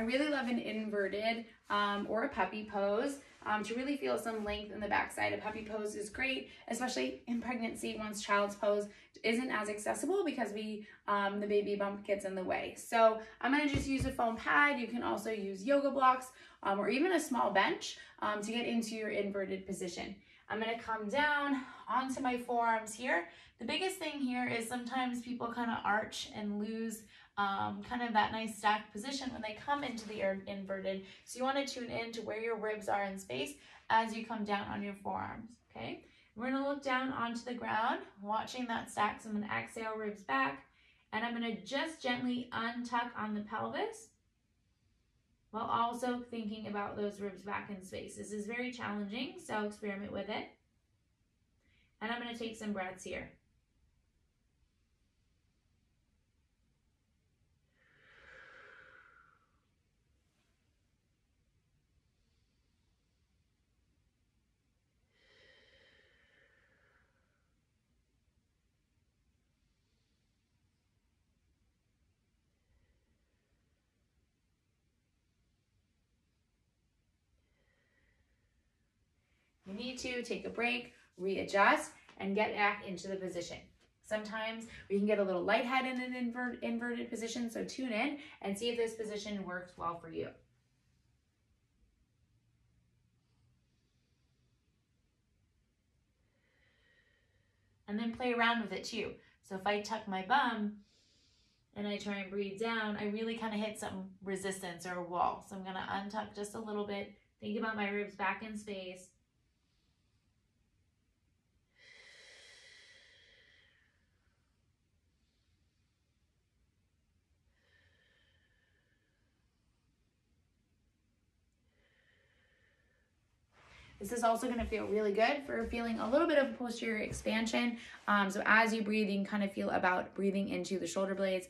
I really love an inverted um, or a puppy pose um, to really feel some length in the backside. A puppy pose is great, especially in pregnancy once child's pose isn't as accessible because we um, the baby bump gets in the way. So I'm gonna just use a foam pad. You can also use yoga blocks um, or even a small bench um, to get into your inverted position. I'm gonna come down onto my forearms here. The biggest thing here is sometimes people kind of arch and lose um, kind of that nice stacked position when they come into the inverted. So you want to tune in to where your ribs are in space as you come down on your forearms, okay? We're to look down onto the ground, watching that stack. So I'm to exhale ribs back, and I'm to just gently untuck on the pelvis while also thinking about those ribs back in space. This is very challenging, so experiment with it. And I'm to take some breaths here. Need to take a break, readjust, and get back into the position. Sometimes we can get a little lightheaded in an invert, inverted position, so tune in and see if this position works well for you. And then play around with it too. So if I tuck my bum and I try and breathe down, I really kind of hit some resistance or a wall. So I'm gonna untuck just a little bit, think about my ribs back in space, This is also gonna feel really good for feeling a little bit of posterior expansion. Um, so as you breathe, you can kind of feel about breathing into the shoulder blades